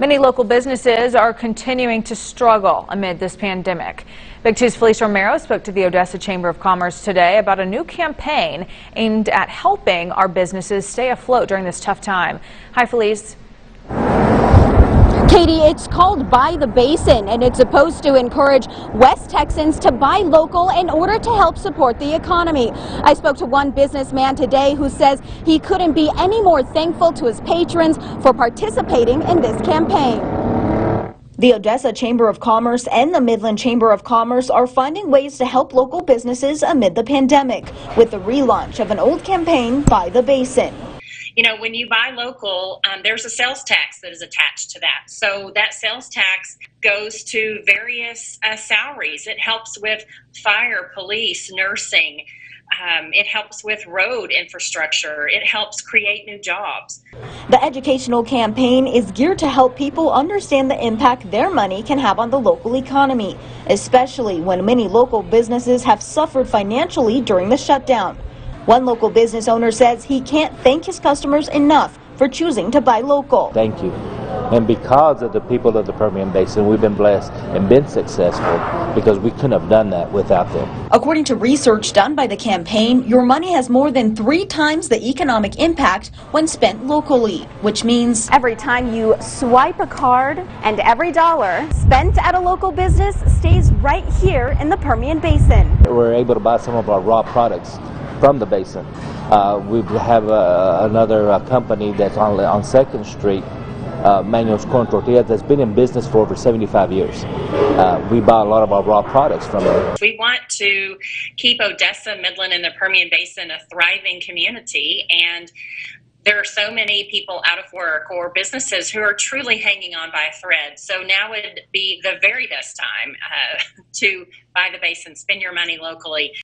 Many local businesses are continuing to struggle amid this pandemic. Big Two's Felice Romero spoke to the Odessa Chamber of Commerce today about a new campaign aimed at helping our businesses stay afloat during this tough time. Hi, Felice. Katie, it's called Buy the Basin, and it's supposed to encourage West Texans to buy local in order to help support the economy. I spoke to one businessman today who says he couldn't be any more thankful to his patrons for participating in this campaign. The Odessa Chamber of Commerce and the Midland Chamber of Commerce are finding ways to help local businesses amid the pandemic with the relaunch of an old campaign, Buy the Basin you know, when you buy local, um, there's a sales tax that is attached to that. So that sales tax goes to various uh, salaries. It helps with fire, police, nursing. Um, it helps with road infrastructure. It helps create new jobs. The educational campaign is geared to help people understand the impact their money can have on the local economy, especially when many local businesses have suffered financially during the shutdown. One local business owner says he can't thank his customers enough for choosing to buy local. Thank you. And because of the people of the Permian Basin, we've been blessed and been successful because we couldn't have done that without them. According to research done by the campaign, your money has more than three times the economic impact when spent locally, which means every time you swipe a card and every dollar spent at a local business stays right here in the Permian Basin. We're able to buy some of our raw products from the basin. Uh, we have uh, another uh, company that's on, on 2nd Street, uh, Manuel's Corn Tortilla, that's been in business for over 75 years. Uh, we buy a lot of our raw products from them. We want to keep Odessa, Midland, and the Permian Basin a thriving community, and there are so many people out of work or businesses who are truly hanging on by a thread. So now would be the very best time uh, to buy the basin, spend your money locally.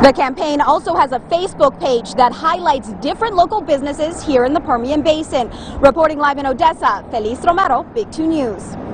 The campaign also has a Facebook page that highlights different local businesses here in the Permian Basin. Reporting live in Odessa, Feliz Romero, Big 2 News.